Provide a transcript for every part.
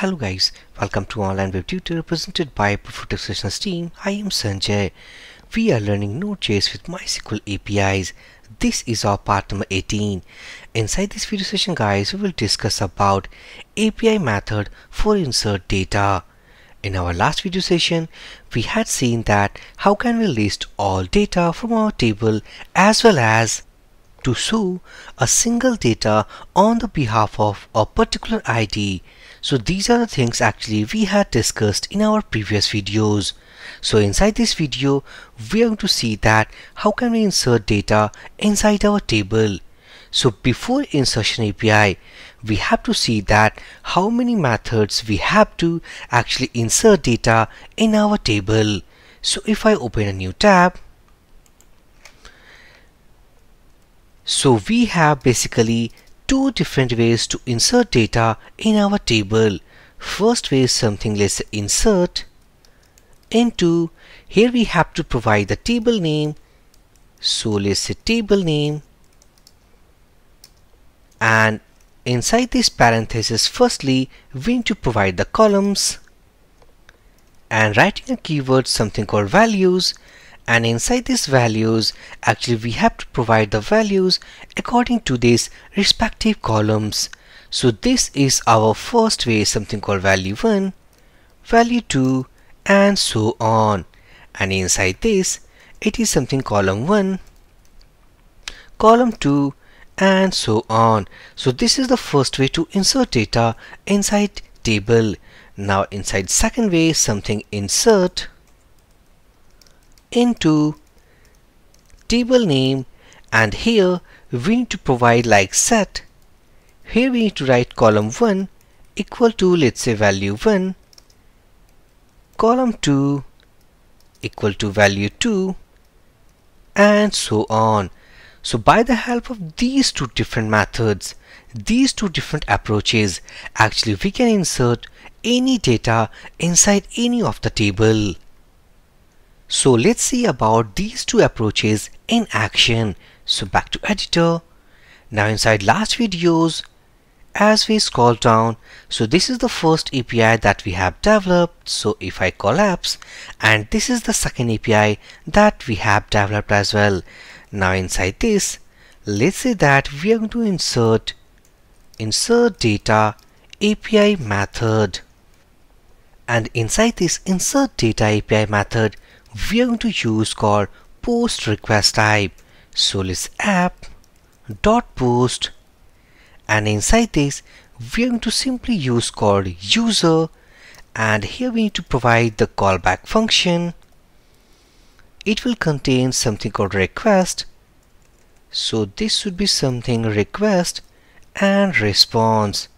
Hello guys, welcome to Online Web Tutor presented by Profitable Solutions team. I am Sanjay. We are learning Node.js with MySQL APIs. This is our part number 18. Inside this video session guys, we will discuss about API method for insert data. In our last video session, we had seen that how can we list all data from our table as well as to show a single data on the behalf of a particular ID. So these are the things actually we had discussed in our previous videos. So inside this video, we are going to see that how can we insert data inside our table. So before insertion API, we have to see that how many methods we have to actually insert data in our table. So if I open a new tab, So we have basically two different ways to insert data in our table. First way is something let's insert into here we have to provide the table name. So let's say table name and inside this parenthesis firstly we need to provide the columns and writing a keyword something called values and inside these values actually we have to provide the values according to these respective columns. So this is our first way something called value 1 value 2 and so on. And inside this it is something column 1 column 2 and so on. So this is the first way to insert data inside table. Now inside second way something insert into table name and here we need to provide like set. Here we need to write column 1 equal to let's say value 1 column 2 equal to value 2 and so on. So by the help of these two different methods these two different approaches actually we can insert any data inside any of the table so let's see about these two approaches in action. So back to editor. Now inside last videos, as we scroll down, so this is the first API that we have developed. So if I collapse and this is the second API that we have developed as well. Now inside this, let's say that we are going to insert insert data API method. And inside this insert data API method, we are going to use called post request type. So let's app dot post. And inside this we are going to simply use called user. And here we need to provide the callback function. It will contain something called request. So this should be something request and response.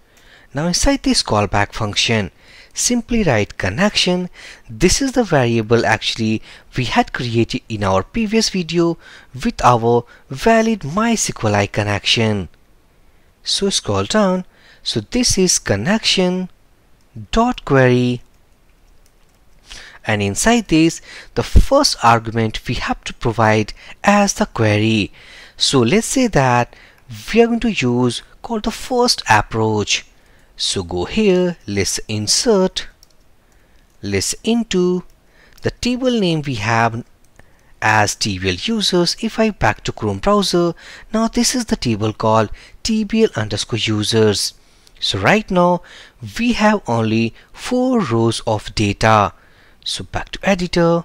Now inside this callback function simply write connection. This is the variable actually we had created in our previous video with our valid MySQLi connection. So scroll down. So this is connection dot query. And inside this the first argument we have to provide as the query. So let's say that we are going to use called the first approach so go here, let's insert, let's into the table name we have as TBL users. If I back to Chrome browser, now this is the table called TBL underscore users. So right now we have only four rows of data. So back to editor.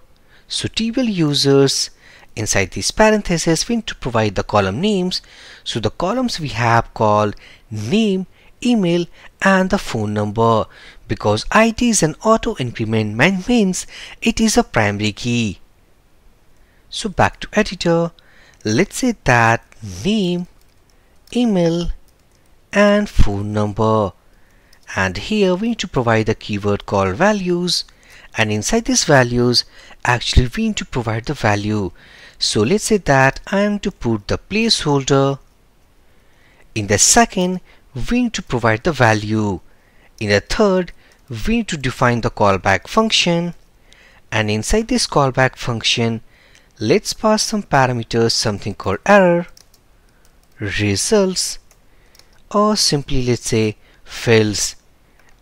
So TBL users inside these parentheses we need to provide the column names. So the columns we have called name email and the phone number. Because it is an auto increment means it is a primary key. So back to editor, let's say that name, email and phone number. And here we need to provide the keyword called values. And inside these values actually we need to provide the value. So let's say that I am to put the placeholder in the second we need to provide the value. In the third, we need to define the callback function. And inside this callback function, let's pass some parameters something called error, results. Or simply let's say fields.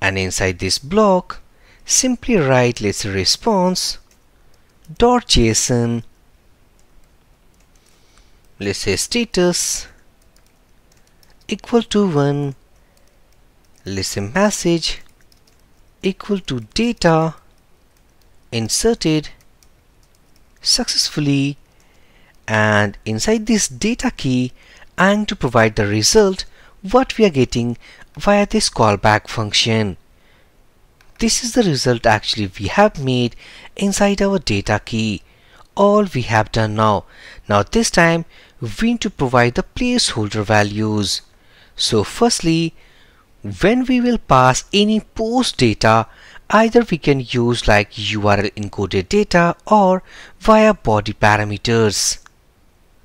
and inside this block simply write let's say response dot json let's say status equal to 1 let's message equal to data inserted successfully and inside this data key I'm to provide the result what we are getting via this callback function. This is the result actually we have made inside our data key. All we have done now. Now this time we need to provide the placeholder values. So firstly, when we will pass any post data, either we can use like URL encoded data or via body parameters.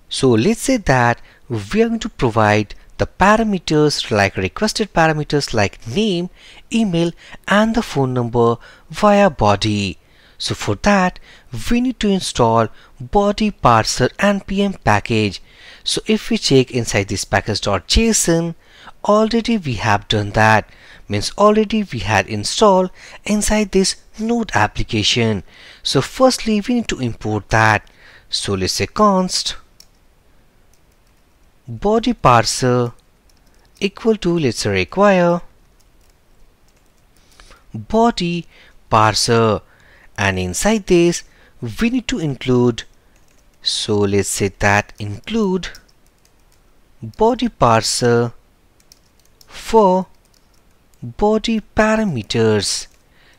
So let's say that we are going to provide the parameters like requested parameters like name, email and the phone number via body. So for that we need to install body parser npm package. So if we check inside this package.json already we have done that means already we had installed inside this node application. So firstly we need to import that. So let's say const body parser equal to let's say require body parser and inside this we need to include so let's say that include body parser for body parameters.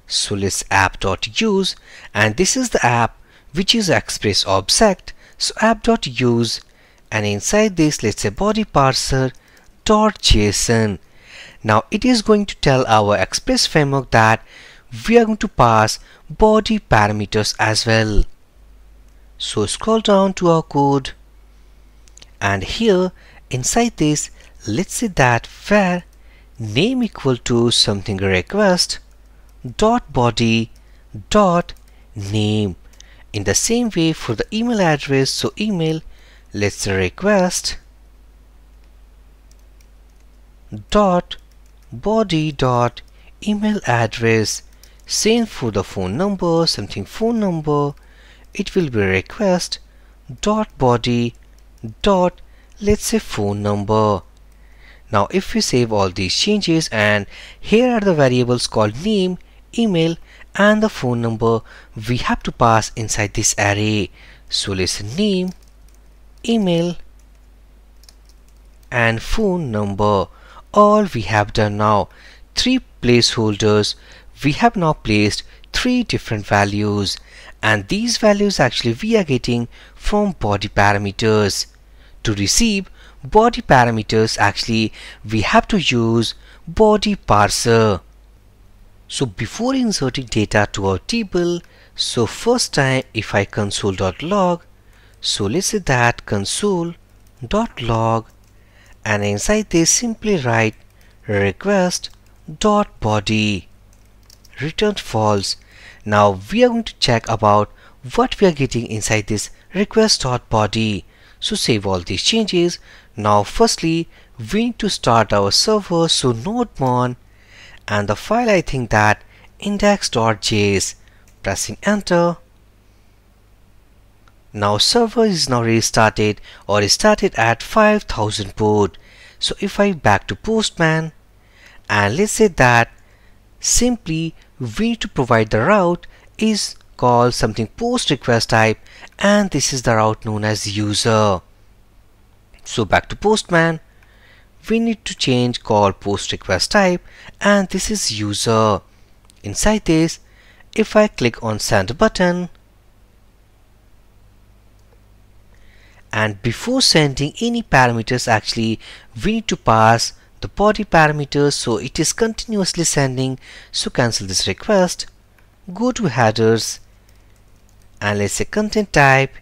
So let's app.use and this is the app which is express object. So app.use and inside this let's say body parser dot json. Now it is going to tell our express framework that we are going to pass body parameters as well so scroll down to our code. And here inside this let's say that var name equal to something request dot body dot name. In the same way for the email address so email let's request dot body dot email address. Same for the phone number something phone number it will be request dot body dot let's say phone number. Now if we save all these changes and here are the variables called name email and the phone number we have to pass inside this array. So let's name email and phone number. All we have done now three placeholders we have now placed three different values. And these values actually we are getting from body parameters. To receive body parameters actually we have to use body parser. So before inserting data to our table so first time if I console.log so let's say that console dot log and inside this simply write request dot body return false. Now we are going to check about what we are getting inside this request dot body. So save all these changes. Now firstly we need to start our server so nodemon and the file I think that index.js pressing enter. Now server is now restarted or started at 5000 port. So if I back to Postman and let's say that simply we need to provide the route is called something post request type and this is the route known as user. So back to Postman we need to change call post request type and this is user. Inside this if I click on send button and before sending any parameters actually we need to pass the body parameters so it is continuously sending. So cancel this request. Go to headers and let's say content type.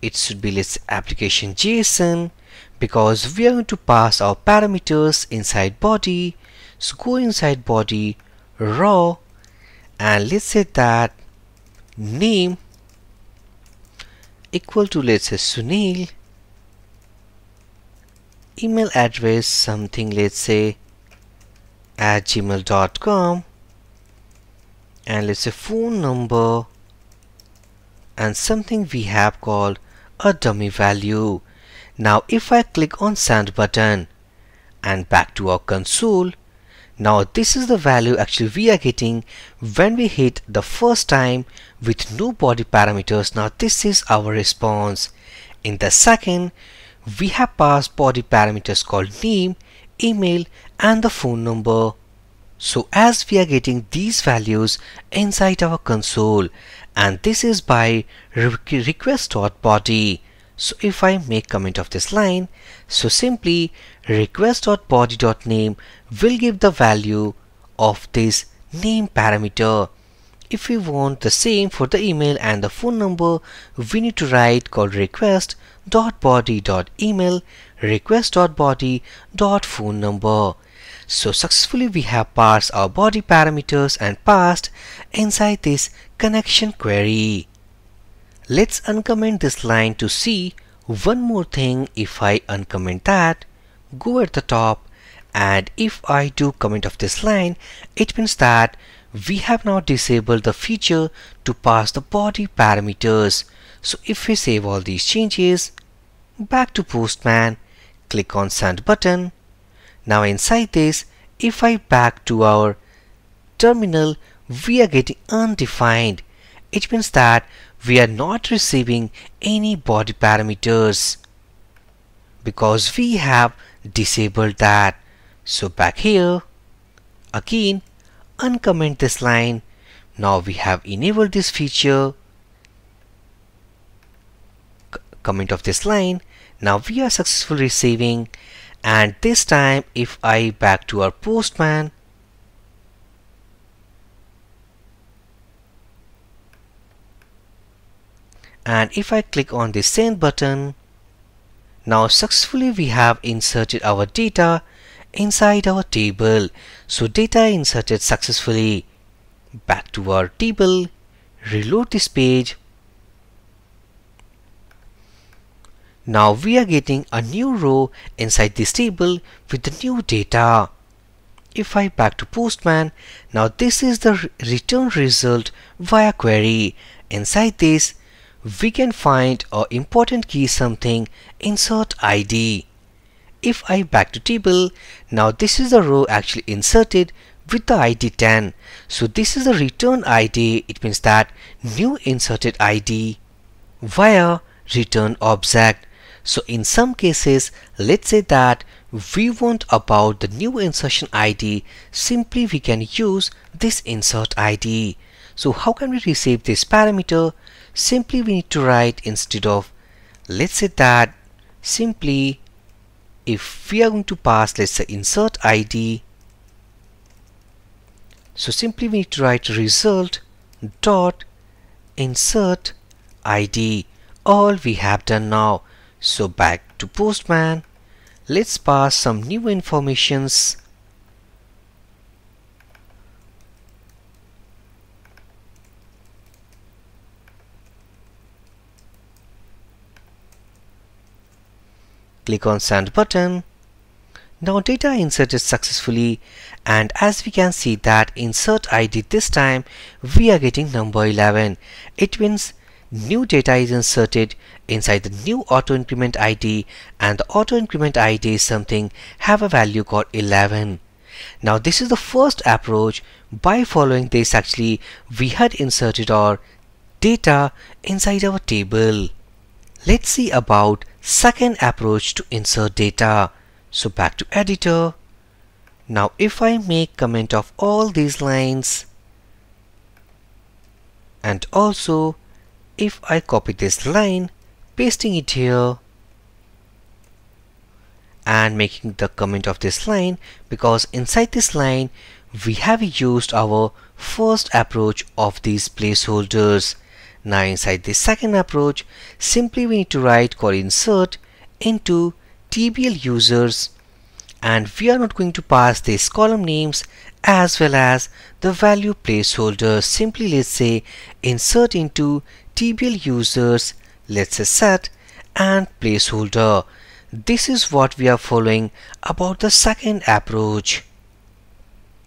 It should be let's application json because we are going to pass our parameters inside body. So go inside body raw and let's say that name equal to let's say Sunil email address something let's say at gmail.com and let's say phone number and something we have called a dummy value. Now if I click on send button and back to our console, now this is the value actually we are getting when we hit the first time with no body parameters. Now this is our response. In the second, we have passed body parameters called name, email and the phone number. So as we are getting these values inside our console and this is by request.body. So if I make comment of this line, so simply request.body.name will give the value of this name parameter. If we want the same for the email and the phone number, we need to write called request.body.email request.body.phone number. So successfully we have parsed our body parameters and passed inside this connection query. Let's uncomment this line to see one more thing if I uncomment that, go at the top and if I do comment of this line, it means that we have now disabled the feature to pass the body parameters. So if we save all these changes, back to Postman, click on send button now inside this, if I back to our terminal, we are getting undefined. It means that we are not receiving any body parameters because we have disabled that. So back here, again, uncomment this line. Now we have enabled this feature. Comment of this line. Now we are successfully receiving and this time if I back to our postman and if I click on the send button now successfully we have inserted our data inside our table so data inserted successfully back to our table reload this page Now we are getting a new row inside this table with the new data. If I back to Postman, now this is the return result via query. Inside this, we can find a important key something insert ID. If I back to table, now this is the row actually inserted with the ID 10. So this is the return ID. It means that new inserted ID via return object. So in some cases, let's say that we want about the new insertion ID, simply we can use this insert ID. So how can we receive this parameter? Simply we need to write instead of, let's say that simply if we are going to pass let's say insert ID so simply we need to write result dot insert ID all we have done now so back to Postman. Let's pass some new informations. Click on send button. Now data inserted successfully and as we can see that insert ID this time we are getting number 11. It means new data is inserted inside the new auto increment ID and the auto increment ID is something have a value called 11. Now this is the first approach by following this actually we had inserted our data inside our table. Let's see about second approach to insert data. So back to editor. Now if I make comment of all these lines and also if I copy this line, pasting it here and making the comment of this line because inside this line we have used our first approach of these placeholders. Now inside the second approach simply we need to write call insert into TBL users and we are not going to pass these column names as well as the value placeholder. Simply let's say insert into TBL users let's say set and placeholder. This is what we are following about the second approach.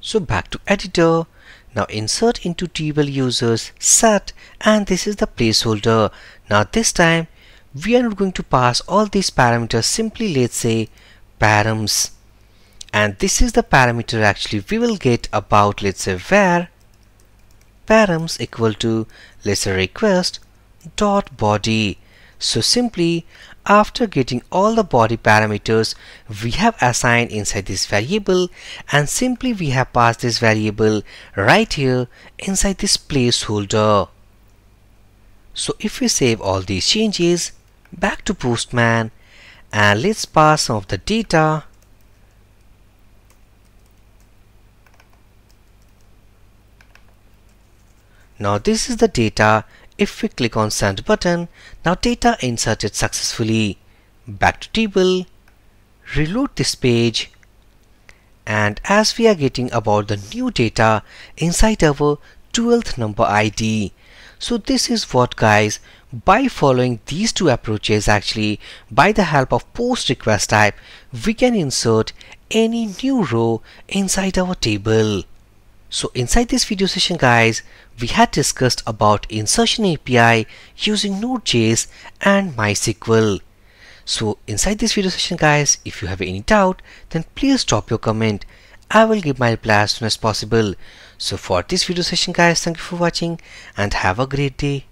So back to editor. Now insert into table users set and this is the placeholder. Now this time we are not going to pass all these parameters. Simply let's say params. And this is the parameter actually we will get about let's say var params equal to let's say request dot body. So simply after getting all the body parameters we have assigned inside this variable and simply we have passed this variable right here inside this placeholder. So if we save all these changes back to postman and let's pass some of the data. Now this is the data if we click on send button now data inserted successfully. Back to table. Reload this page. And as we are getting about the new data inside our 12th number ID so this is what guys by following these two approaches actually by the help of post request type we can insert any new row inside our table. So inside this video session guys we had discussed about insertion API using Node.js and MySQL. So inside this video session guys if you have any doubt then please drop your comment. I will give my reply as soon as possible. So for this video session guys thank you for watching and have a great day.